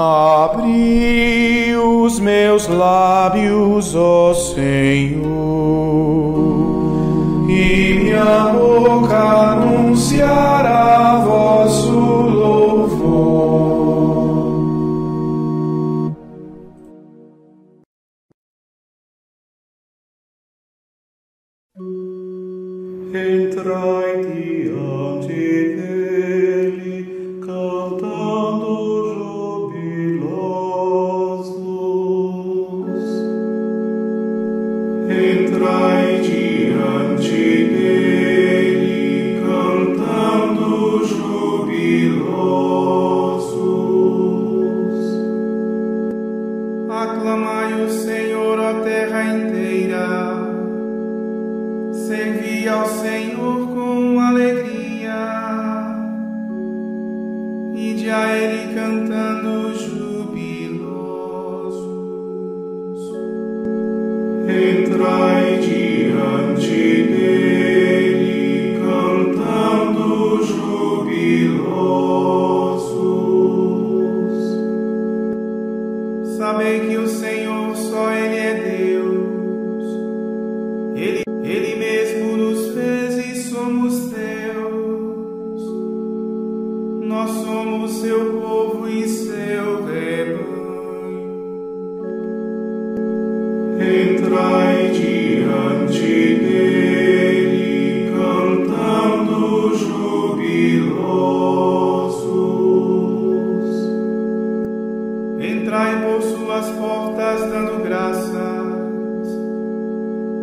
Abri os meus lábios, ó Senhor, e minha boca anunciará vosso louvor. Entrai diante dele, Entrai diante dele, cantando jubilosos. Aclamai o Senhor, ó terra inteira. Servi ao Senhor com alegria. Ide a Ele cantando Nós somos seu povo e seu rebanho. Entrai diante dele, cantando jubilosos. Entrai por suas portas dando graças,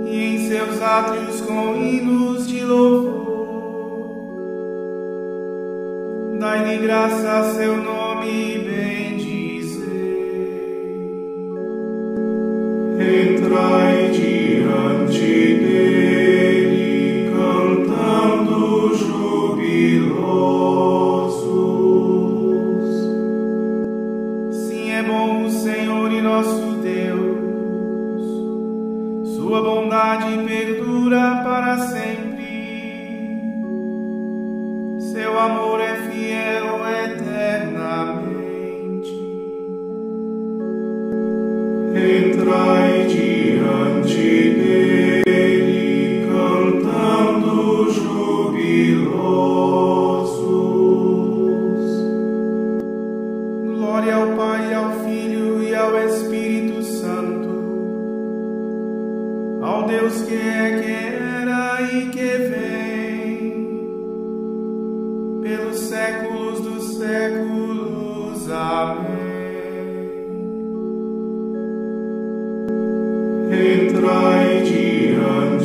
e em seus átrios com hinos Dai-lhe graça seu nome e bendizei. Entrai diante dele, cantando jubilosos. Sim, é bom o Senhor e nosso Deus, Sua bondade perdura para sempre. Seu amor é fiel Entrai diante dele, cantando jubilosos. Glória ao Pai, ao Filho e ao Espírito Santo, ao Deus que é, que era e que vem, pelos séculos dos et trae cian